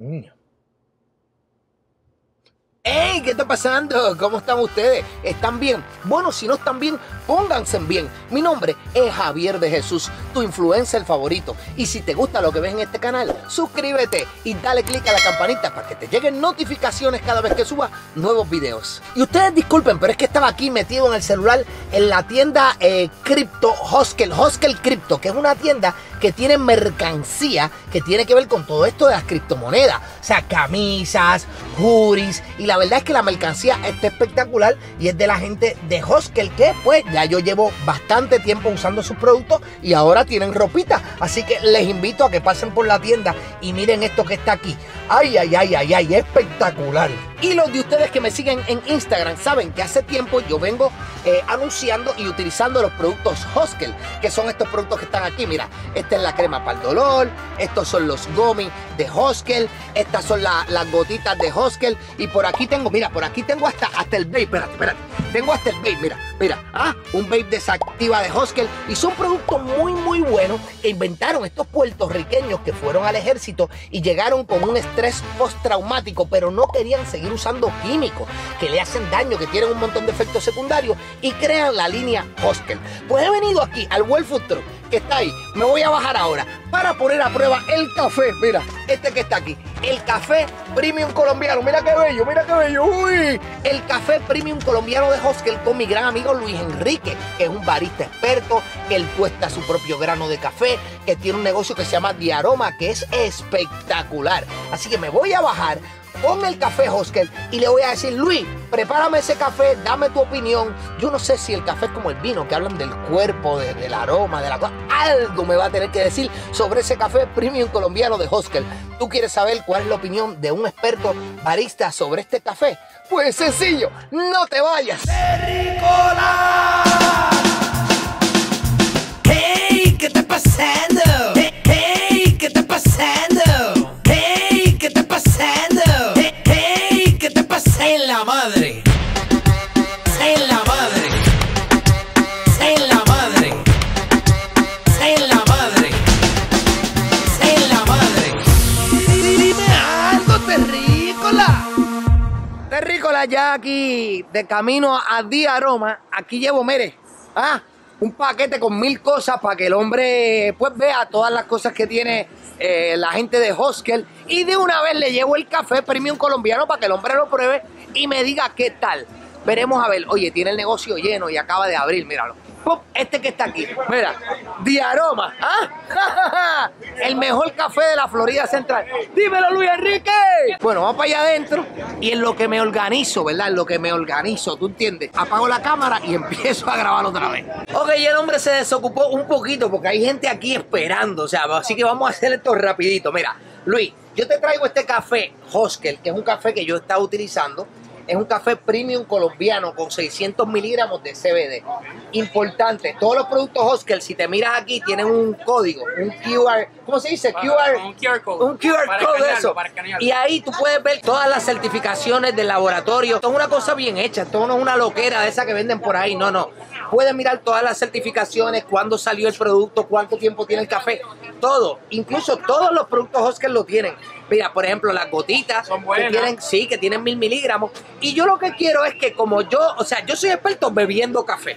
Mm. ¡Hey! ¿Qué está pasando? ¿Cómo están ustedes? ¿Están bien? Bueno, si no están bien, pónganse bien. Mi nombre es Javier de Jesús, tu influencer favorito. Y si te gusta lo que ves en este canal, suscríbete y dale click a la campanita para que te lleguen notificaciones cada vez que suba nuevos videos. Y ustedes disculpen, pero es que estaba aquí metido en el celular en la tienda eh, Crypto Hoskel, Hoskel Crypto, que es una tienda que tiene mercancía que tiene que ver con todo esto de las criptomonedas. O sea, camisas, juris y la verdad es que la mercancía está espectacular y es de la gente de Hoskel que pues ya yo llevo bastante tiempo usando sus productos y ahora tienen ropita. Así que les invito a que pasen por la tienda y miren esto que está aquí. Ay, ay, ay, ay, ay, espectacular. Y los de ustedes que me siguen en Instagram saben que hace tiempo yo vengo eh, anunciando y utilizando los productos Hoskel, que son estos productos que están aquí. Mira, esta es la crema para el dolor, estos son los gummies de Hoskel, estas son las gotitas de Hoskel y por aquí tengo, mira, por aquí tengo hasta, hasta el vape, espérate, espérate. Tengo hasta el vape, mira, mira, ah, un vape desactiva de Hoskel y son productos muy, muy buenos que inventaron estos puertorriqueños que fueron al ejército y llegaron con un estrés postraumático, pero no querían seguir usando químicos que le hacen daño, que tienen un montón de efectos secundarios y crean la línea Hoskel. Pues he venido aquí al World Food que está ahí. Me voy a bajar ahora para poner a prueba el café. Mira, este que está aquí. El café premium colombiano. Mira qué bello, mira qué bello. Uy, el café premium colombiano de Hoskel con mi gran amigo Luis Enrique, que es un barista experto, que él cuesta su propio grano de café, que tiene un negocio que se llama Diaroma, que es espectacular. Así que me voy a bajar con el café Hoskel y le voy a decir, Luis, prepárame ese café, dame tu opinión. Yo no sé si el café es como el vino, que hablan del cuerpo, del aroma, de la cosa. Algo me va a tener que decir sobre ese café premium colombiano de Hoskel. ¿Tú quieres saber cuál es la opinión de un experto barista sobre este café? Pues sencillo, no te vayas. De camino a Día Aroma. Aquí llevo, mire, ah, un paquete con mil cosas para que el hombre pues vea todas las cosas que tiene eh, la gente de Hoskel. Y de una vez le llevo el café premium colombiano para que el hombre lo pruebe y me diga qué tal. Veremos a ver, oye, tiene el negocio lleno y acaba de abrir, míralo. Este que está aquí, mira, Diaroma, ¿ah? el mejor café de la Florida Central. Dímelo, Luis Enrique. Bueno, vamos para allá adentro y en lo que me organizo, ¿verdad? En lo que me organizo, ¿tú entiendes? Apago la cámara y empiezo a grabar otra vez. Ok, y el hombre se desocupó un poquito porque hay gente aquí esperando, o sea, así que vamos a hacer esto rapidito. Mira, Luis, yo te traigo este café Hoskel, que es un café que yo he estado utilizando. Es un café premium colombiano con 600 miligramos de CBD. Importante, todos los productos Hoskel, si te miras aquí, tienen un código, un QR, ¿cómo se dice? QR, un QR code. un QR Para code de eso. para. Y ahí tú puedes ver todas las certificaciones del laboratorio. Esto es una cosa bien hecha, esto no es una loquera de esa que venden por ahí, no, no. Puedes mirar todas las certificaciones, cuándo salió el producto, cuánto tiempo tiene el café, todo. Incluso todos los productos Hoskel lo tienen. Mira, por ejemplo, las gotitas Son que tienen, sí, que tienen mil miligramos. Y yo lo que quiero es que como yo, o sea, yo soy experto bebiendo café.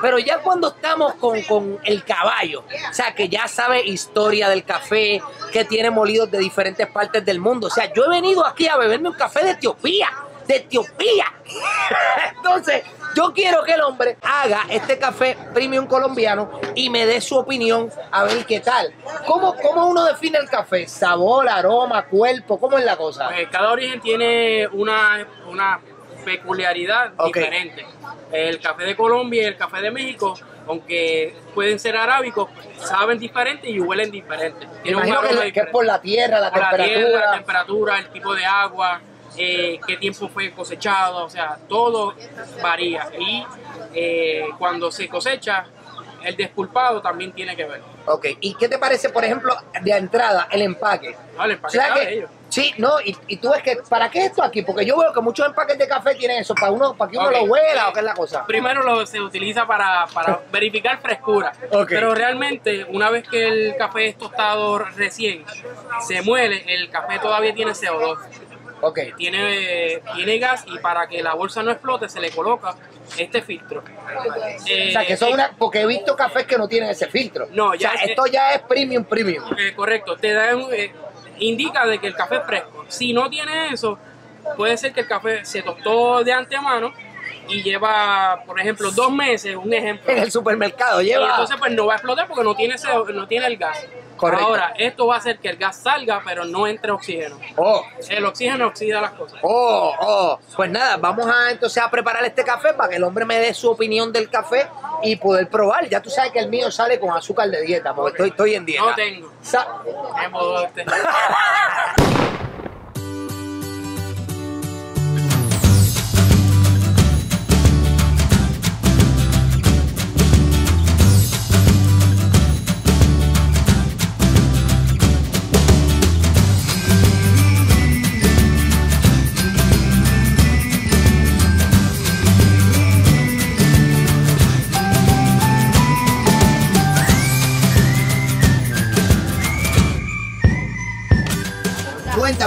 Pero ya cuando estamos con, con el caballo, o sea, que ya sabe historia del café, que tiene molidos de diferentes partes del mundo. O sea, yo he venido aquí a beberme un café de Etiopía, de Etiopía. Entonces, yo quiero que el hombre haga este café premium colombiano y me dé su opinión a ver qué tal. ¿Cómo, cómo uno define el café? Sabor, aroma, cuerpo, ¿cómo es la cosa? Pues, cada origen tiene una, una peculiaridad diferente. El café de Colombia y el café de México, aunque pueden ser arábicos, saben diferente y huelen diferente. Imagino que, que es por la tierra, la por la temperatura. tierra, la temperatura, el tipo de agua, eh, qué tiempo fue cosechado, o sea, todo varía. Y eh, cuando se cosecha, el despulpado también tiene que ver. Ok, ¿y qué te parece, por ejemplo, de entrada, el empaque? Vale, el O sea que- ellos. sí, no, y, y tú ves que, ¿para qué esto aquí? Porque yo veo que muchos empaques de café tienen eso, para uno, para que uno lo huela o qué es la cosa. Primero lo, se utiliza para, para verificar frescura. Ok. Pero realmente, una vez que el café es tostado recién, se muele, el café todavía tiene CO2. Ok, Tiene, tiene gas y para que la bolsa no explote se le coloca este filtro. Eh, o sea, que es eh, una, porque he visto cafés que no tienen ese filtro. No, o sea, ya es- esto ya es premium, premium. eh, correcto, te dan, eh, indica de que el café es fresco. Si no tiene eso, puede ser que el café se tostó de antemano y lleva, por ejemplo, dos meses, un ejemplo. En el supermercado Y lleva... entonces pues no va a explotar porque no tiene, ese- no tiene el gas. Correcto. Ahora, esto va a hacer que el gas salga, pero no entre oxígeno. Oh, El oxígeno oxida las cosas. oh, oh. Pues nada, vamos a entonces a preparar este café para que el hombre me dé su opinión del café y poder probar. Ya tú sabes que el mío sale con azúcar de dieta, porque estoy, estoy en dieta. No tengo. Sa-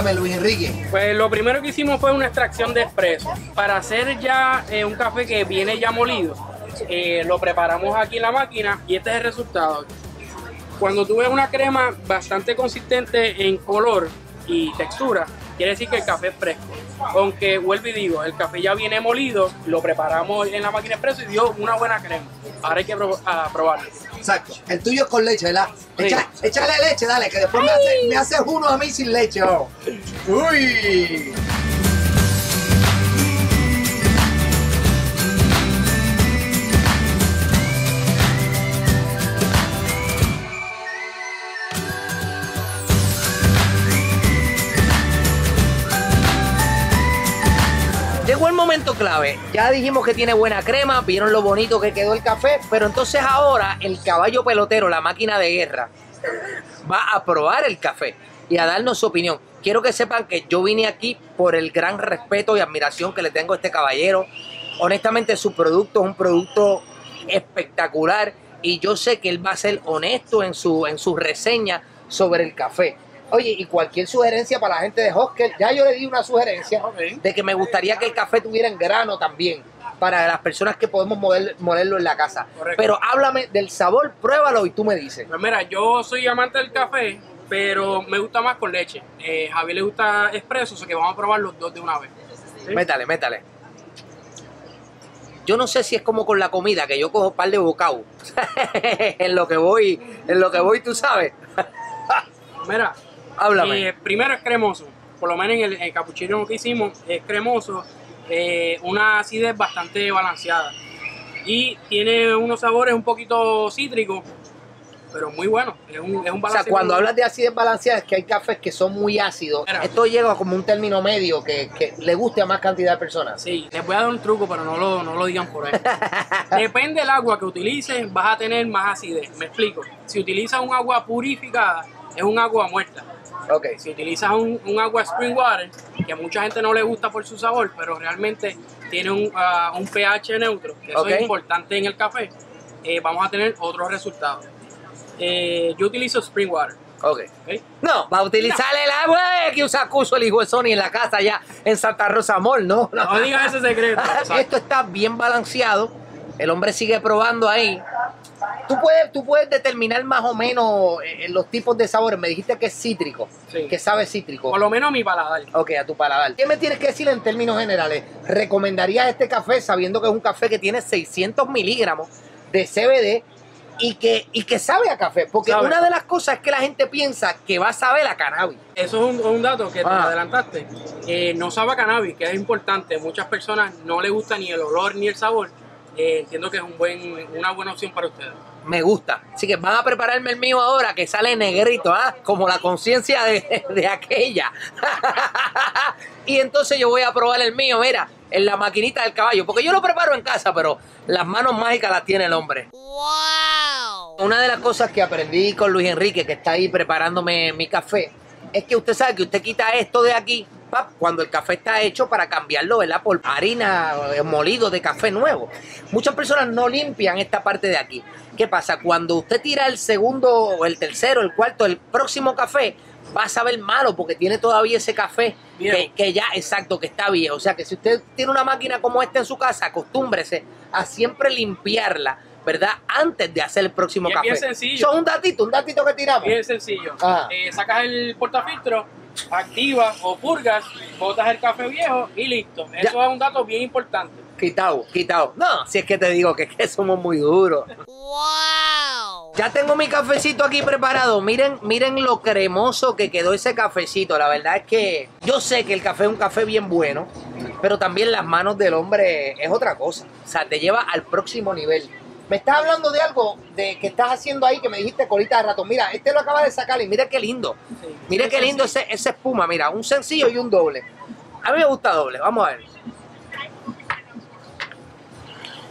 Luis Enrique. Pues lo primero que hicimos fue una extracción de espresso. Para hacer ya eh, un café que viene ya molido, eh, lo preparamos aquí en la máquina y este es el resultado. Cuando tú ves una crema bastante consistente en color y textura, quiere decir que el café es fresco. Aunque vuelvo y digo, el café ya viene molido, lo preparamos en la máquina expreso y dio una buena crema. Ahora hay que prob- probarlo. Exacto. El tuyo es con leche, ¿verdad? Sí. Echa- échale leche, dale, que después me, hace- me haces uno a mí sin leche. oh. Uy. Llegó el momento clave. Ya dijimos que tiene buena crema, vieron lo bonito que quedó el café, pero entonces ahora el caballo pelotero, la máquina de guerra, va a probar el café y a darnos su opinión. Quiero que sepan que yo vine aquí por el gran respeto y admiración que le tengo a este caballero. Honestamente, su producto es un producto espectacular y yo sé que él va a ser honesto en su, en su reseña sobre el café. Oye, y cualquier sugerencia para la gente de Hoskel, ya yo le di una sugerencia de que me gustaría que el café tuviera en grano también, para las personas que podemos moler- molerlo en la casa. Correcto. Pero háblame del sabor, pruébalo y tú me dices. Pues mira, yo soy amante del café, pero me gusta más con leche. Eh, Javier le gusta expreso, así que vamos a probar los dos de una vez. ¿Sí? Métale, métale. Yo no sé si es como con la comida, que yo cojo un par de bocados. en lo que voy, en lo que voy, tú sabes. Mira, Háblame. eh, primero es cremoso. Por lo menos en el, el capuchino que hicimos es cremoso, eh, una acidez bastante balanceada. Y tiene unos sabores un poquito cítricos, pero muy bueno. Es un, es un o sea, balance cuando hablas de acidez balanceada es que hay cafés que son muy ácidos. Esto llega como un término medio que, que le guste a más cantidad de personas. Sí, les voy a dar un truco, pero no lo, no lo digan por ahí. Depende del agua que utilices, vas a tener más acidez. Me explico. Si utilizas un agua purificada, es un agua muerta. Ok. Si utilizas un, un agua spring water, que a mucha gente no le gusta por su sabor, pero realmente tiene un, ah, un pH neutro, que eso Ok. es importante en el café, eh, vamos a tener otros resultados. Eh, yo utilizo spring water. Ok. ¿ok? No, va a utilizar el agua que usa Cuso el hijo de Sony en la casa ya en Santa Rosa Mall, ¿no? No digas ese secreto. Esto está bien balanceado. El hombre sigue probando ahí. Tú puedes, tú puedes determinar más o menos eh, los tipos de sabores. Me dijiste que es cítrico, Sí. que sabe cítrico. Por lo menos a mi paladar. Ok, a tu paladar. ¿Qué me tienes que decir en términos generales? ¿Recomendarías este café sabiendo que es un café que tiene 600 miligramos de CBD y que, y que sabe a café? Porque Sabe. una de las cosas es que la gente piensa que va a saber a cannabis. Eso es un, un dato que te Ah. adelantaste. Eh, no sabe a cannabis, que es importante. Muchas personas no les gusta ni el olor ni el sabor. Eh, entiendo que es un buen, una buena opción para ustedes. Me gusta. Así que van a prepararme el mío ahora que sale negrito, ¿ah? Como la conciencia de, de aquella. y entonces yo voy a probar el mío, mira, en la maquinita del caballo. Porque yo lo preparo en casa, pero las manos mágicas las tiene el hombre. Wow. Una de las cosas que aprendí con Luis Enrique, que está ahí preparándome mi café, es que usted sabe que usted quita esto de aquí pap, cuando el café está hecho para cambiarlo, ¿verdad? Por harina eh, molido de café nuevo. Muchas personas no limpian esta parte de aquí. ¿Qué pasa? Cuando usted tira el segundo, el tercero, el cuarto, el próximo café, va a saber malo porque tiene todavía ese café que, ya, exacto, que está viejo. O sea que si usted tiene una máquina como esta en su casa, acostúmbrese a siempre limpiarla, ¿verdad? Antes de hacer el próximo Y es café. bien sencillo. Es un datito, un datito que tiramos. Bien sencillo. Ah. Eh, sacas el portafiltro, activas o purgas, botas el café viejo y listo. Eso Ya. es un dato bien importante. Quitado, quitado. No, si es que te digo que, es que somos muy duros. Ya tengo mi cafecito aquí preparado. Miren, miren lo cremoso que quedó ese cafecito. La verdad es que yo sé que el café es un café bien bueno, pero también las manos del hombre es otra cosa. O sea, te lleva al próximo nivel. Me estás hablando de algo de que estás haciendo ahí que me dijiste colita de ratón. Mira, este lo acaba de sacar y mira qué lindo. Sí. Mira qué lindo ese, ese espuma. Mira, un sencillo y un doble. A mí me gusta doble. Vamos a ver.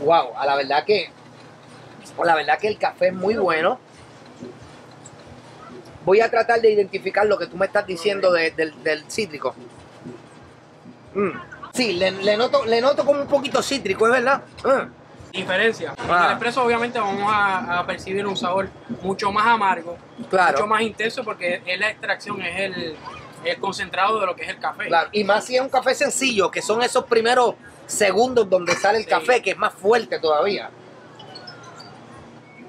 Wow, a la verdad que la verdad que el café es muy bueno. Voy a tratar de identificar lo que tú me estás diciendo de- del, del cítrico. Mm. Sí, le, le noto, le noto como un poquito cítrico, ¿es verdad? Mm. Diferencia. En Ah. el expreso obviamente vamos a, a percibir un sabor mucho más amargo, Claro. mucho más intenso porque es la extracción, es el, el concentrado de lo que es el café. Claro, y más si es un café sencillo, que son esos primeros segundos donde sale el Sí. café, que es más fuerte todavía.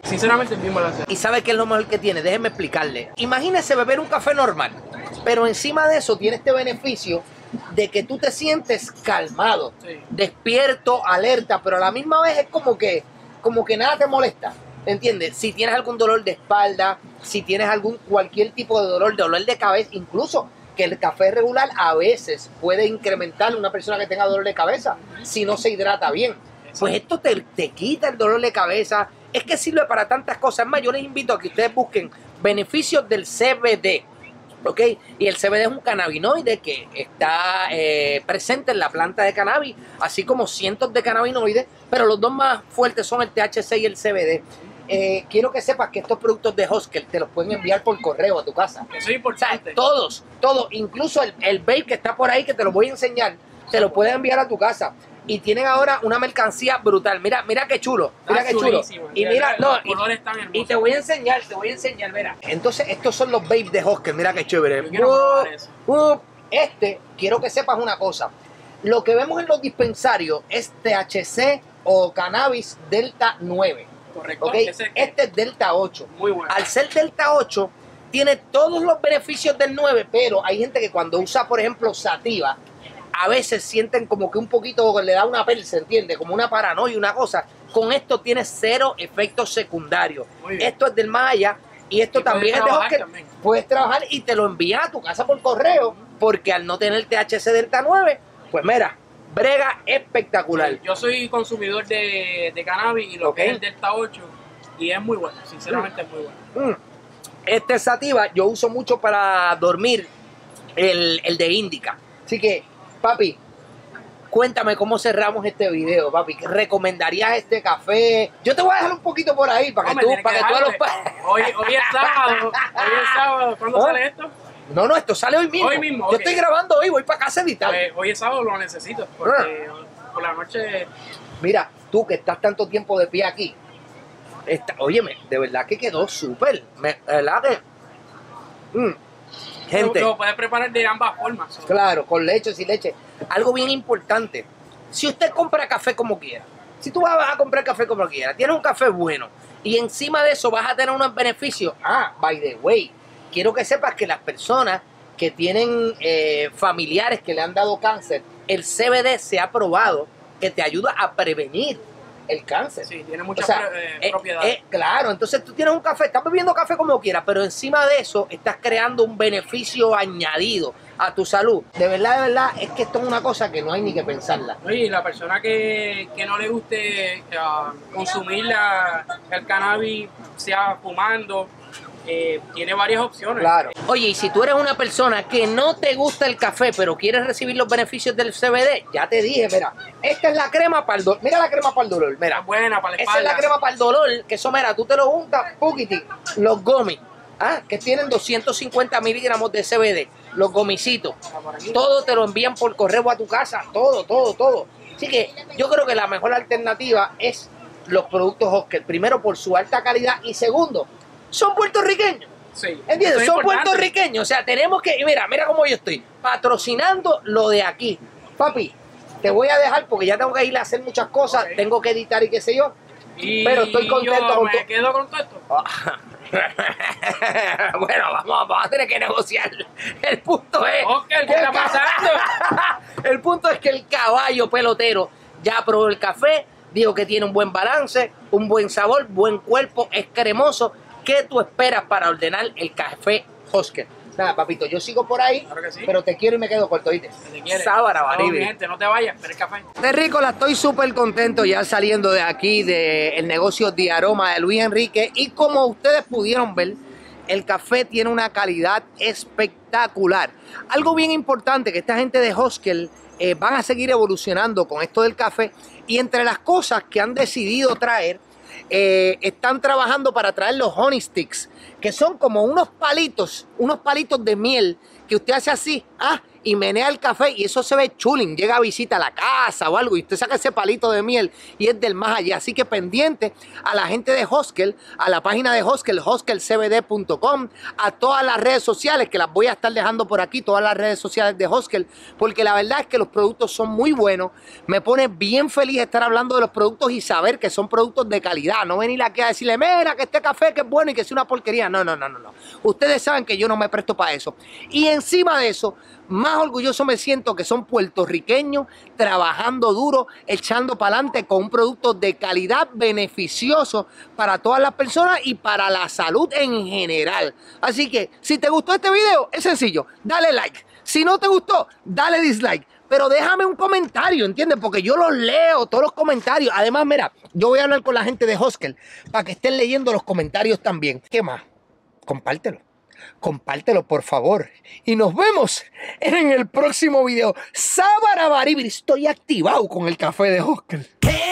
Sinceramente es bien balanceado. ¿Y sabe qué es lo mejor que tiene? Déjeme explicarle. Imagínese beber un café normal, pero encima de eso tiene este beneficio de que tú te sientes calmado, Sí. despierto, alerta, pero a la misma vez es como que, como que nada te molesta. ¿Entiendes? Si tienes algún dolor de espalda, si tienes algún cualquier tipo de dolor, de dolor de cabeza, incluso que el café regular a veces puede incrementar una persona que tenga dolor de cabeza si no se hidrata bien. Pues esto te, te quita el dolor de cabeza. Es que sirve para tantas cosas. Es más, yo les invito a que ustedes busquen beneficios del CBD. ¿Ok? Y el CBD es un cannabinoide que está eh, presente en la planta de cannabis, así como cientos de cannabinoides, pero los dos más fuertes son el THC y el CBD. Eh, quiero que sepas que estos productos de Hoskel te los pueden enviar por correo a tu casa. Eso es O sea, importante. todos, todos, incluso el, el vape que está por ahí, que te lo voy a enseñar, te lo pueden enviar a tu casa. Y tienen ahora una mercancía brutal. Mira, mira qué chulo, mira qué chulo. Y mira, no, los colores están y, hermosos. y te voy a enseñar, te voy a enseñar, mira. Entonces, estos son los vapes de Hoskel, mira qué chévere. Uh, uh, este, quiero que sepas una cosa. Lo que vemos en los dispensarios es THC o cannabis Delta 9. Correcto. ¿ok? Ese- Este es Delta 8 muy bueno. al ser Delta 8, tiene todos los beneficios del 9, pero hay gente que cuando usa, por ejemplo, Sativa, a veces sienten como que un poquito le da una persa, ¿entiendes? Como una paranoia, una cosa. Con esto tiene cero efectos secundarios. Esto es del Maya y esto Y también es de Hoskel. también. Puedes trabajar y te lo envían a tu casa por correo, porque al no tener THC Delta 9, pues mira, brega espectacular. Yo soy consumidor de, de cannabis y lo Ok. que es el Delta 8 y es muy bueno, sinceramente es muy bueno. Mm. Este Sativa yo uso mucho para dormir el, el de Indica. Así que, papi, cuéntame cómo cerramos este video, papi. ¿Qué ¿Recomendarías este café? Yo te voy a dejar un poquito por ahí para que tú, para que que tú a los hoy, hoy es sábado, hoy es sábado, ¿cuándo ¿Ah? sale esto? No, no, esto sale hoy mismo. Hoy mismo, Yo estoy grabando hoy, voy para casa a editar. Pues, hoy es sábado, lo necesito, porque por la noche Mira, tú que estás tanto tiempo de pie aquí, está, óyeme, de verdad que quedó súper. ¿Verdad que? Mm. Gente. lo, lo puedes preparar de ambas formas. Claro, con leche, sin leche. Algo bien importante. Si usted compra café como quiera, si tú vas a comprar café como quiera, tienes un café bueno y encima de eso vas a tener unos beneficios. Ah, by the way, quiero que sepas que las personas que tienen eh, familiares que le han dado cáncer, el CBD se ha probado que te ayuda a prevenir el cáncer. Sí, tiene muchas O sea, pre- eh, eh, propiedades. eh, claro, entonces tú tienes un café, estás bebiendo café como quieras, pero encima de eso estás creando un beneficio añadido a tu salud. De verdad, de verdad, es que esto es una cosa que no hay ni que pensarla. Oye, y la persona que, que no le guste ah, consumir la- el cannabis, sea fumando, eh, tiene varias opciones. Claro. Oye, y si tú eres una persona que no te gusta el café, pero quieres recibir los beneficios del CBD, ya te dije, mira, esta es la crema para el dolor. Mira la crema para el dolor, Está mira. buena para la Esa es la crema para el dolor, que eso, mira, tú te lo juntas, poquiti, los gomis, ah, que tienen 250 miligramos de CBD, los gomicitos, todo te lo envían por correo a tu casa, todo, todo, todo. Así que yo creo que la mejor alternativa es los productos Oscar, primero por su alta calidad y segundo, son puertorriqueños. Sí. ¿Entiendes? Son puertorriqueños. O sea, tenemos que. Mira, mira cómo yo estoy. Patrocinando lo de aquí. Papi, te voy a dejar porque ya tengo que ir a hacer muchas cosas. Tengo que editar y qué sé yo. Y Pero estoy contento yo con me quedo contento. bueno, vamos, vamos a tener que negociar. El punto es. ¿qué está pasando? el punto es que el caballo pelotero ya probó el café, dijo que tiene un buen balance, un buen sabor, buen cuerpo, es cremoso. ¿Qué tú esperas para ordenar el café Hosker? Nada, papito, yo sigo por ahí, Claro que sí. pero te quiero y me quedo corto, ¿oíste? Si te quieres. Sábara, No, Baribi. mi gente, no te vayas, pero el café. De rico, la estoy súper contento ya saliendo de aquí del negocio de aroma de Luis Enrique. Y como ustedes pudieron ver, el café tiene una calidad espectacular. Algo bien importante que esta gente de Hoskel eh, van a seguir evolucionando con esto del café. Y entre las cosas que han decidido traer, eh, están trabajando para traer los honey sticks, que son como unos palitos, unos palitos de miel que usted hace así, ah, y menea el café y eso se ve chulín. Llega a visita a la casa o algo y usted saca ese palito de miel y es del más allá. Así que pendiente a la gente de Hoskel, a la página de Hoskel, hoskelcbd.com, a todas las redes sociales que las voy a estar dejando por aquí, todas las redes sociales de Hoskel, porque la verdad es que los productos son muy buenos. Me pone bien feliz estar hablando de los productos y saber que son productos de calidad. No venir aquí a decirle, mira, que este café que es bueno y que es una porquería. No, no, no, no, no. Ustedes saben que yo no me presto para eso. Y encima de eso, más orgulloso me siento que son puertorriqueños trabajando duro, echando para adelante con un producto de calidad beneficioso para todas las personas y para la salud en general. Así que si te gustó este video, es sencillo, dale like. Si no te gustó, dale dislike. Pero déjame un comentario, ¿entiendes? Porque yo los leo, todos los comentarios. Además, mira, yo voy a hablar con la gente de Hoskel para que estén leyendo los comentarios también. ¿Qué más? Compártelo. Compártelo, por favor. Y nos vemos en el próximo video. Sábara Baribir. Estoy activado con el café de. Hey,